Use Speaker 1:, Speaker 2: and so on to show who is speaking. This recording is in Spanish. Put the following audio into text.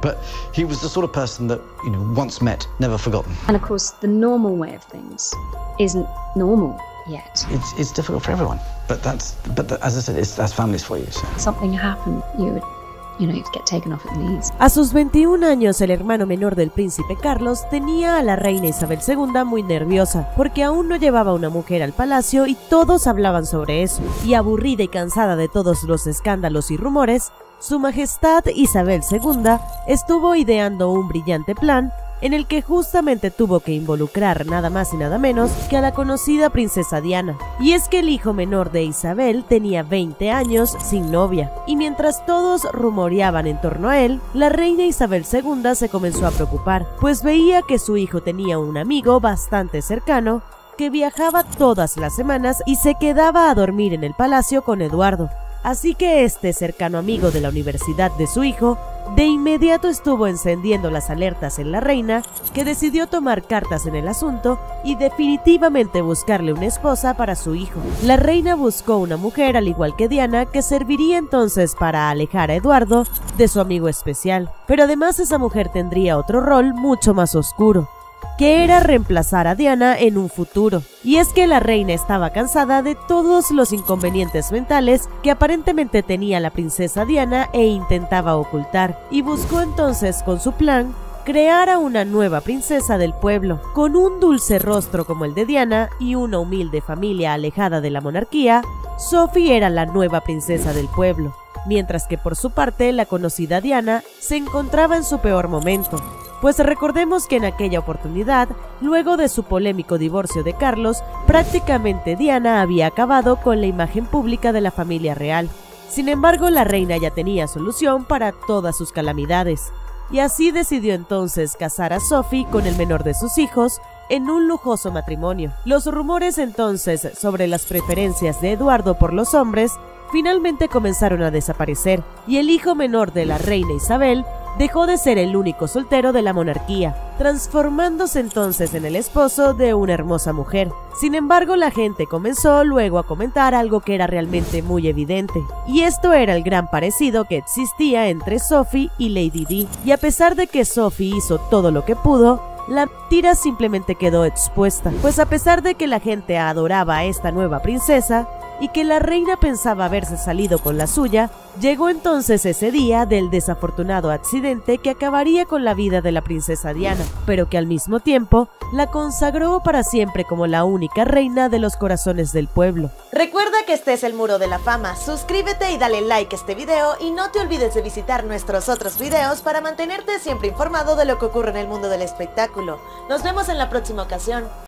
Speaker 1: but he was the sort of person that, you know, once met, never forgotten.
Speaker 2: And of course, the normal way of things isn't normal yet.
Speaker 1: It's, it's difficult for everyone, but that's, but the, as I said, it's, that's families for you. So.
Speaker 2: Something happened, you would, you know, get taken off at the knees.
Speaker 3: A sus 21 años, el hermano menor del príncipe Carlos tenía a la reina Isabel II muy nerviosa, porque aún no llevaba una mujer al palacio y todos hablaban sobre eso. Y aburrida y cansada de todos los escándalos y rumores, su Majestad Isabel II estuvo ideando un brillante plan en el que justamente tuvo que involucrar nada más y nada menos que a la conocida princesa Diana. Y es que el hijo menor de Isabel tenía 20 años sin novia, y mientras todos rumoreaban en torno a él, la reina Isabel II se comenzó a preocupar, pues veía que su hijo tenía un amigo bastante cercano que viajaba todas las semanas y se quedaba a dormir en el palacio con Eduardo. Así que este cercano amigo de la universidad de su hijo de inmediato estuvo encendiendo las alertas en la reina, que decidió tomar cartas en el asunto y definitivamente buscarle una esposa para su hijo. La reina buscó una mujer, al igual que Diana, que serviría entonces para alejar a Eduardo de su amigo especial. Pero además esa mujer tendría otro rol mucho más oscuro que era reemplazar a Diana en un futuro. Y es que la reina estaba cansada de todos los inconvenientes mentales que aparentemente tenía la princesa Diana e intentaba ocultar, y buscó entonces con su plan crear a una nueva princesa del pueblo. Con un dulce rostro como el de Diana y una humilde familia alejada de la monarquía, Sophie era la nueva princesa del pueblo, mientras que por su parte la conocida Diana se encontraba en su peor momento. Pues recordemos que en aquella oportunidad, luego de su polémico divorcio de Carlos, prácticamente Diana había acabado con la imagen pública de la familia real. Sin embargo, la reina ya tenía solución para todas sus calamidades, y así decidió entonces casar a Sophie con el menor de sus hijos en un lujoso matrimonio. Los rumores entonces sobre las preferencias de Eduardo por los hombres finalmente comenzaron a desaparecer, y el hijo menor de la reina Isabel dejó de ser el único soltero de la monarquía, transformándose entonces en el esposo de una hermosa mujer. Sin embargo, la gente comenzó luego a comentar algo que era realmente muy evidente, y esto era el gran parecido que existía entre Sophie y Lady Di. Y a pesar de que Sophie hizo todo lo que pudo, la tira simplemente quedó expuesta, pues a pesar de que la gente adoraba a esta nueva princesa, y que la reina pensaba haberse salido con la suya, llegó entonces ese día del desafortunado accidente que acabaría con la vida de la princesa Diana, pero que al mismo tiempo la consagró para siempre como la única reina de los corazones del pueblo.
Speaker 4: Recuerda que este es el Muro de la Fama, suscríbete y dale like a este video y no te olvides de visitar nuestros otros videos para mantenerte siempre informado de lo que ocurre en el mundo del espectáculo. Nos vemos en la próxima ocasión.